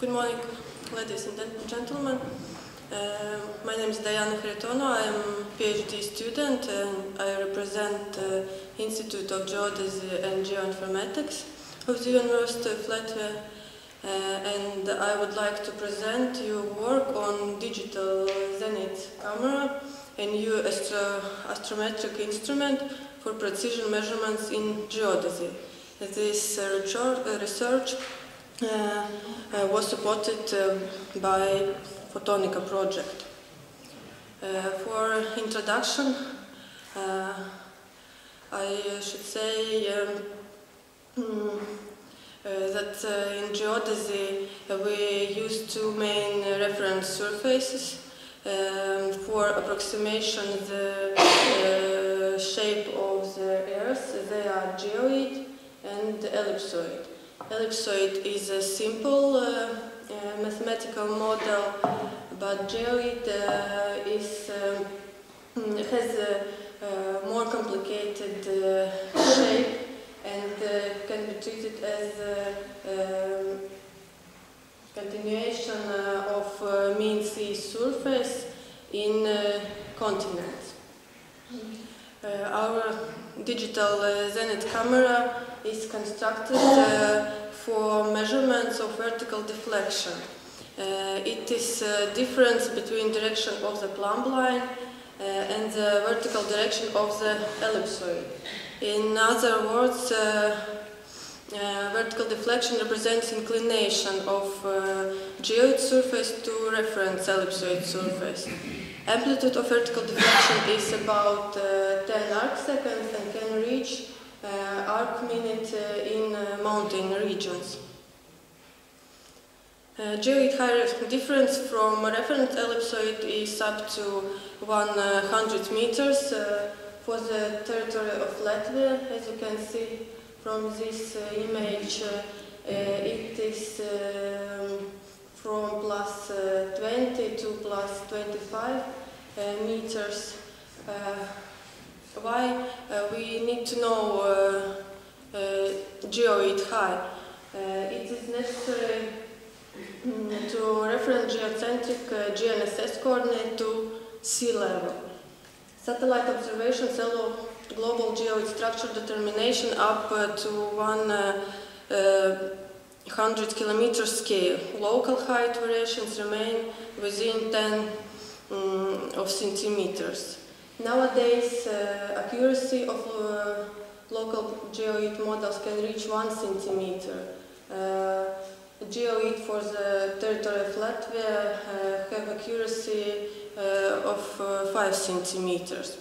Good morning, ladies and gentlemen. Uh, my name is Diana Haritonova. I am a PhD student and I represent the Institute of Geodesy and Geoinformatics of the University of Latvia. Uh, and I would like to present you work on digital zenith camera, a new astro astrometric instrument for precision measurements in geodesy. This uh, research uh, uh, was supported uh, by Fotonika project. for introduction, I should say um, mm, that in geodesy we use two main reference surfaces um, for approximation the uh, shape of the Earth. They are geoid and ellipsoid. Ellipsoid is a simple uh, uh, mathematical model, but geoid uh, is, um, has a more complicated shape and can be treated as a um, continuation of mean sea surface in continents. Uh, our digital uh, Zenith camera is constructed uh, for measurements of vertical deflection. it is a difference between direction of the plumb line and the vertical direction of the ellipsoid. In other words, uh, vertical deflection represents inclination of uh, geoid surface to reference ellipsoid surface. Amplitude of vertical deflection is about uh, 10 arc seconds and can reach uh, minute uh, in uh, mountain regions. Uh, geoid height difference from reference ellipsoid is up to 100 meters uh, for the territory of Latvia. As you can see from this uh, image, it is um, from plus, 20 to plus 25 meters. Why we need to know geoid height? it is necessary mm, to reference geocentric uh, GNSS coordinate to sea level. Satellite observations allow global geoid structure determination up uh, to one uh, uh 100 kilometer scale. Local height variations remain within 10 um, of centimeters. Nowadays, uh, accuracy of uh, local geoid models can reach 1 centimeter. Uh, geoid for the territory of Latvia uh, have accuracy uh, of uh, 5 centimeters.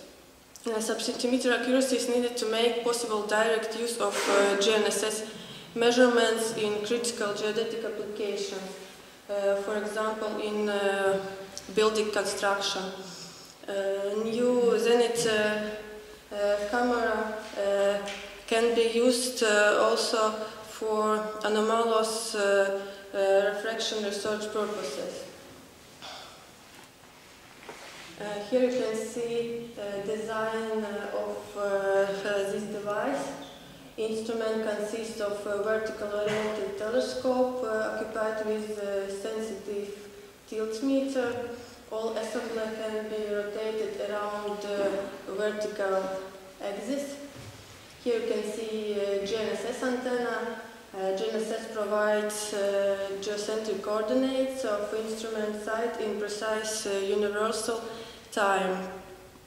sub-centimeter accuracy is needed to make possible direct use of GNSS measurements in critical geodetic applications. Uh, for example, in uh, building construction. Uh, new Zenith eh, eh, camera can be used also for anomalous refraction research purposes. Here you can see design of uh, this device instrument consists of a vertical oriented telescope uh, occupied with a sensitive tilt meter. All assembly can be rotated around the vertical axis. Here you can see a GNSS antenna. Uh, GNSS provides uh, geocentric coordinates of instrument site in precise uh, universal time.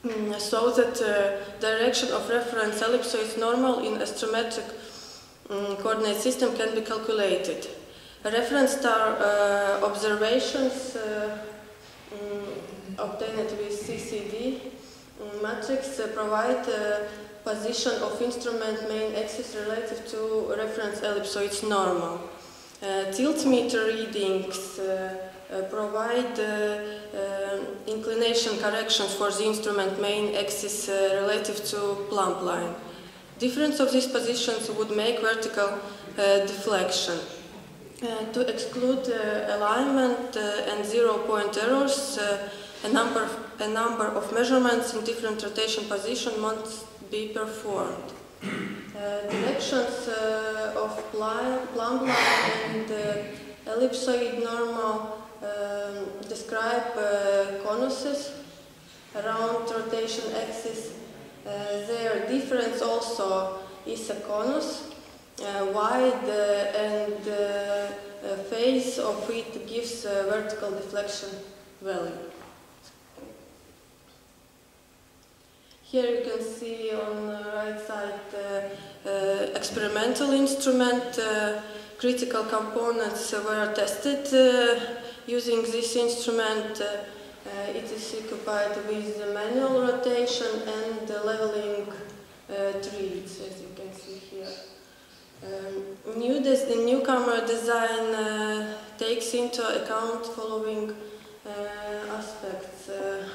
Mm, so that uh, direction of reference ellipsoid is normal in astrometric um, coordinate system can be calculated. Reference star uh, observations uh, obtained with CCD um, matrix uh, provide uh, position of instrument main axis relative to reference ellipsoid's normal. Uh, tilt meter readings uh, provide inclination corrections for the instrument main axis relative to plumb line. Difference of these positions would make vertical deflection. Uh, to exclude uh, alignment uh, and zero point errors, a, number, a number of measurements in different rotation position must be performed. directions of plumb line and ellipsoid normal um, describe uh, conuses around rotation axis. Uh, their difference also is a conus, uh, wide uh, and uh, face of it gives vertical deflection value. Here you can see on the right side uh, uh, experimental instrument. Uh, critical components were tested using this instrument. it is occupied with the manual rotation and the leveling trees, as you can see here. Um, new the newcomer design uh, takes into account following uh, aspects. Uh,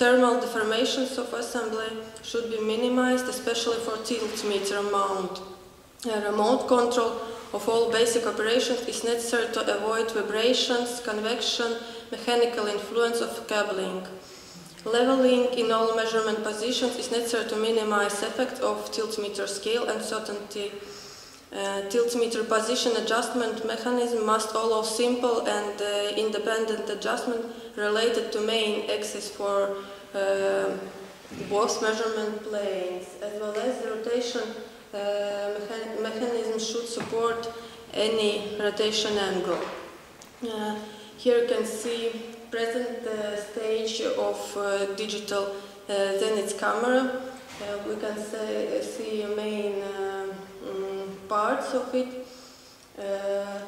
Thermal deformations of assembly should be minimized, especially for tilt meter mount. A remote control of all basic operations is necessary to avoid vibrations, convection, mechanical influence of cabling. Leveling in all measurement positions is necessary to minimize effect of tilt meter scale uncertainty. Uh, tilt meter position adjustment mechanism must allow simple and uh, independent adjustment related to main axis for uh, both measurement planes, as well as the rotation uh, mechanism should support any rotation angle. Uh, here you can see present stage of digital Zenith camera. we can say, see main parts of it. Uh,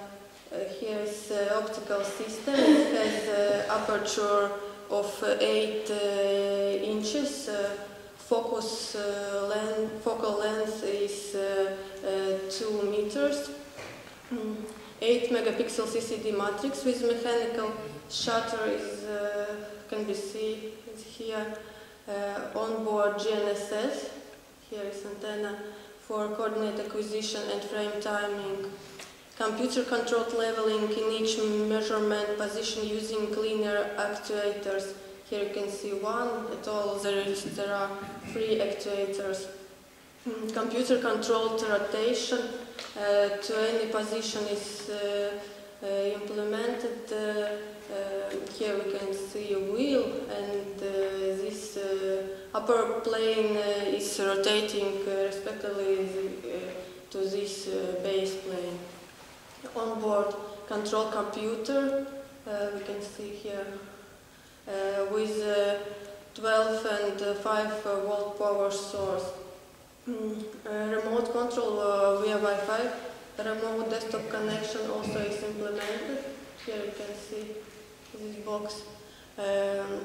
here is uh, optical system. It has uh, aperture of 8 inches. focus length, focal length is 2 meters. Mm. 8 megapixel CCD matrix with mechanical shutter is can be seen here. Uh, onboard GNSS. Here is antenna for coordinate acquisition and frame timing computer-controlled leveling in each measurement position using linear actuators. Here you can see one at all, there, is, there are three actuators. Hmm, computer-controlled rotation uh, to any position is uh, uh, implemented. Uh, uh, here we can see a wheel and upper plane is rotating respectively to this base plane onboard control computer, uh, we can see here, uh, with 12 and 5 volt power source. Mm, remote control via Wi-Fi, remote desktop connection also is implemented. Here you can see this box. Um,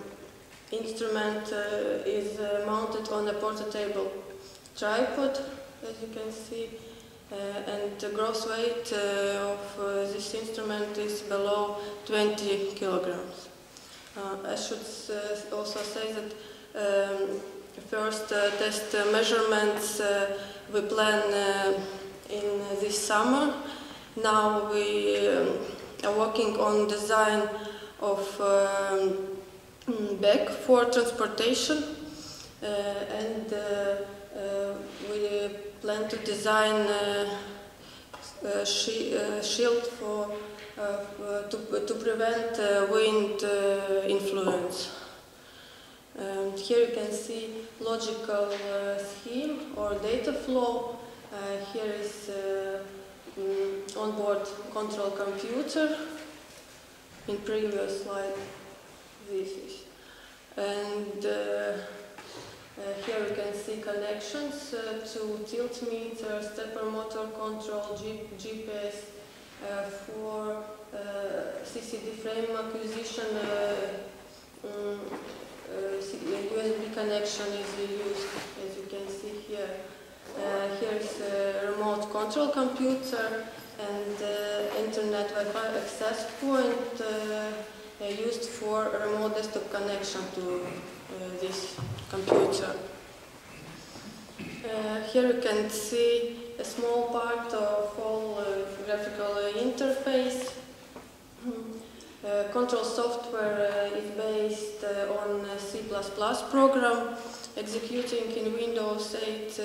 instrument uh, is uh, mounted on a portable tripod, as you can see. Uh, and the gross weight uh, of uh, this instrument is below 20 kilograms. I should also say that um, first test measurements we plan in this summer. Now we um, are working on design of um, bag for transportation uh, and uh, uh, we plan to design a shield for to, to prevent wind influence. And here you can see logical uh, scheme or data flow. Uh, here is uh, mm, onboard control computer. In previous slide, this is. And uh, here you can see connections uh, to tilt meter, stepper motor control, G GPS uh, for CCD frame acquisition. Um, USB connection is used, as you can see here. Uh, here is a remote control computer and uh, internet Wi-Fi access point uh, used for remote desktop connection to this computer. Uh, here you can see a small part of all uh, graphical interface. Uh, control software uh, is based uh, on C++ program executing in Windows 8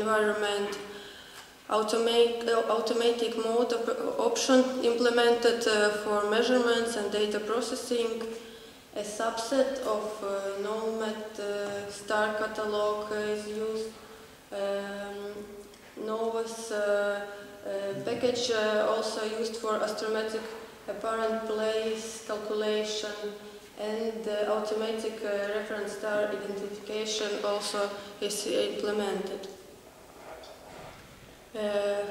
environment. Automate, uh, automatic mode op- option implemented uh, for measurements and data processing, a subset of uh, uh, star catalog is used. Um, uh, package also used for astrometric apparent place calculation and automatic reference star identification also is implemented. Uh,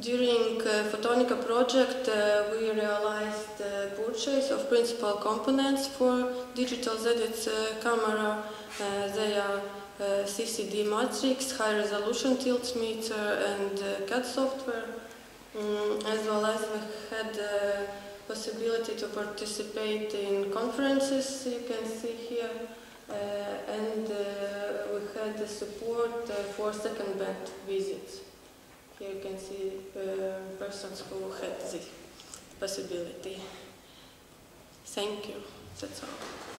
during uh, Fotonika project, uh, we realized the purchase of principal components for digital ZX camera. They are CCD matrix, high resolution tilt meter, and CAD software, Mm, as well as we had the possibility to participate in conferences. You can see here, uh, and uh, we had the support uh, for second band visits. You can see persons who had this possibility. Thank you. That's all.